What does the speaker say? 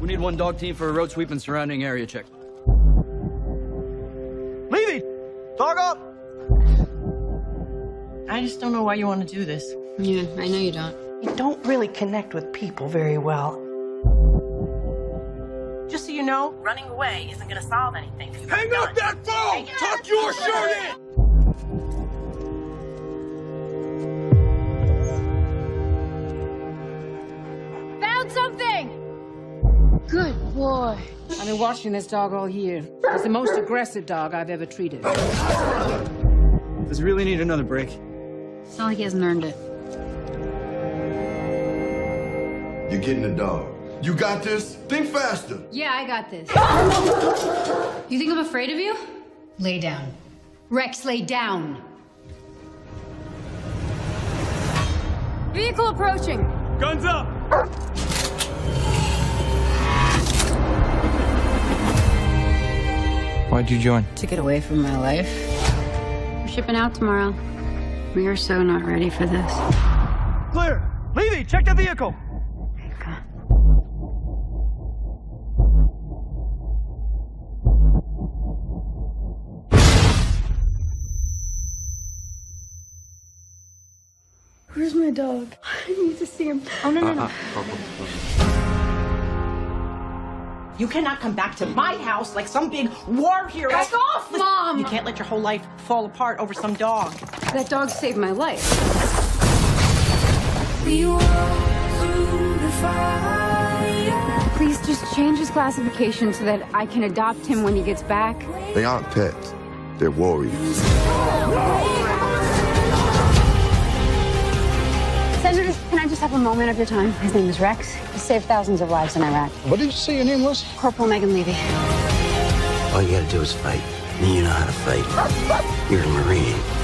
We need one dog team for a road sweep and surrounding area check. Leavey! Dog up! I just don't know why you want to do this. Yeah, I know you don't. You don't really connect with people very well. Just so you know, running away isn't going to solve anything. Hang up that phone! Tuck your shirt in! Found something! Good boy. I've been watching this dog all year. He's the most aggressive dog I've ever treated. Does he really need another break? It's not like he hasn't earned it. You're getting a dog. You got this? Think faster. Yeah, I got this. you think I'm afraid of you? Lay down. Rex, lay down. Vehicle approaching! Guns up! Why'd you join? To get away from my life. We're shipping out tomorrow. We are so not ready for this. Clear! Leavey, check the vehicle! Where's my dog? I need to see him. Oh, no, no, uh, no. Uh, oh, oh. You cannot come back to my house like some big war hero. Back off, Listen, Mom! You can't let your whole life fall apart over some dog. That dog saved my life. Please just change his classification so that I can adopt him when he gets back. They aren't pets. They're warriors. Senator, can have a moment of your time? His name is Rex. He saved thousands of lives in Iraq. What did you say your name was? Corporal Megan Leavey. All you gotta do is fight. And you know how to fight. You're a Marine.